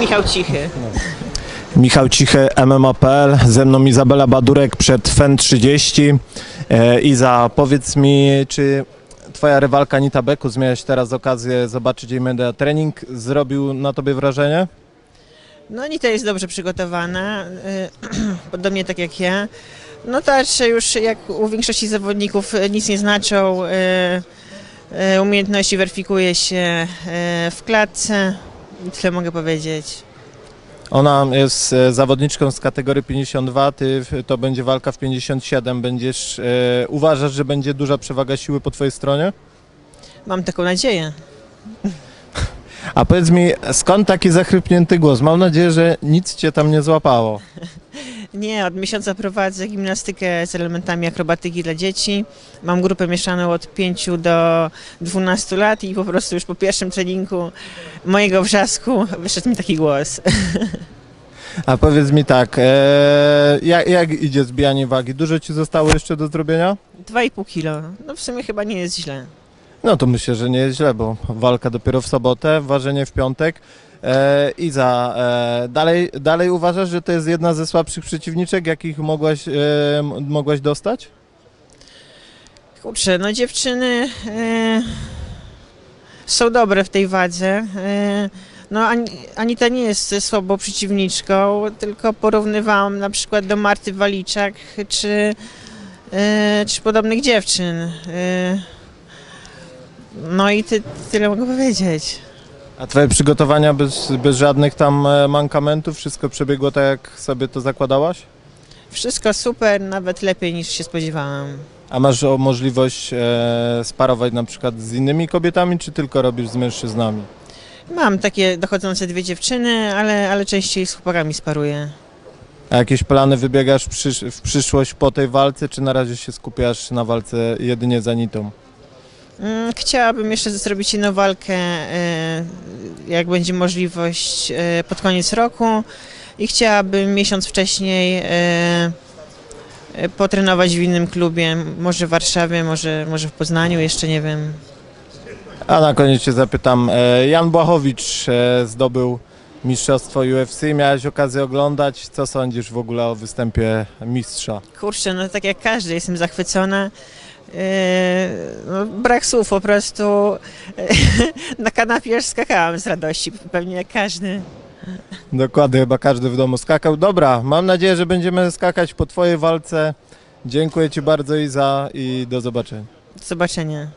Michał Cichy. Michał Cichy, MMA.pl, ze mną Izabela Badurek przed FEN 30. E, Iza, powiedz mi, czy twoja rywalka Anita Bekus, miałeś teraz okazję zobaczyć jej media trening, zrobił na tobie wrażenie? No Anita jest dobrze przygotowana, y, podobnie tak jak ja. No tarcze już jak u większości zawodników y, nic nie znaczą. y, Umiejętności weryfikuje się w klatce. Tyle mogę powiedzieć. Ona jest e, zawodniczką z kategorii 52, ty to będzie walka w 57. Będziesz, e, uważasz, że będzie duża przewaga siły po twojej stronie? Mam taką nadzieję. A powiedz mi, skąd taki zachrypnięty głos? Mam nadzieję, że nic cię tam nie złapało. Nie, od miesiąca prowadzę gimnastykę z elementami akrobatyki dla dzieci. Mam grupę mieszaną od 5 do 12 lat i po prostu już po pierwszym treningu mojego wrzasku wyszedł mi taki głos. A powiedz mi tak, e, jak, jak idzie zbijanie wagi? Dużo ci zostało jeszcze do zrobienia? 2,5 kilo. No w sumie chyba nie jest źle. No to myślę, że nie jest źle, bo walka dopiero w sobotę, ważenie w piątek. E, Iza, e, dalej, dalej uważasz, że to jest jedna ze słabszych przeciwniczek, jakich mogłaś, e, mogłaś dostać? Kurczę, no dziewczyny e, są dobre w tej wadze. E, no Ani, Anita nie jest słabą przeciwniczką, tylko porównywałam na przykład do Marty Waliczak czy, e, czy podobnych dziewczyn. E, no i ty, tyle mogę powiedzieć. A twoje przygotowania bez, bez żadnych tam e, mankamentów, wszystko przebiegło tak, jak sobie to zakładałaś? Wszystko super, nawet lepiej niż się spodziewałam. A masz możliwość e, sparować na przykład z innymi kobietami, czy tylko robisz z mężczyznami? Mam takie dochodzące dwie dziewczyny, ale, ale częściej z chłopakami sparuję. A jakieś plany wybiegasz w, przysz- w przyszłość po tej walce, czy na razie się skupiasz na walce jedynie z Anitą? Mm, Chciałabym jeszcze zrobić inną walkę, e, jak będzie możliwość, e, pod koniec roku i chciałabym miesiąc wcześniej e, potrenować w innym klubie, może w Warszawie, może, może w Poznaniu, jeszcze nie wiem. A na koniec cię zapytam, Jan Błachowicz zdobył mistrzostwo UFC, miałeś okazję oglądać, co sądzisz w ogóle o występie mistrza? Kurczę, no tak jak każdy, jestem zachwycona. E, No, brak słów, po prostu na kanapie aż skakałam z radości, pewnie jak każdy. Dokładnie, chyba każdy w domu skakał. Dobra, mam nadzieję, że będziemy skakać po twojej walce. Dziękuję ci bardzo Iza i do zobaczenia. Do zobaczenia.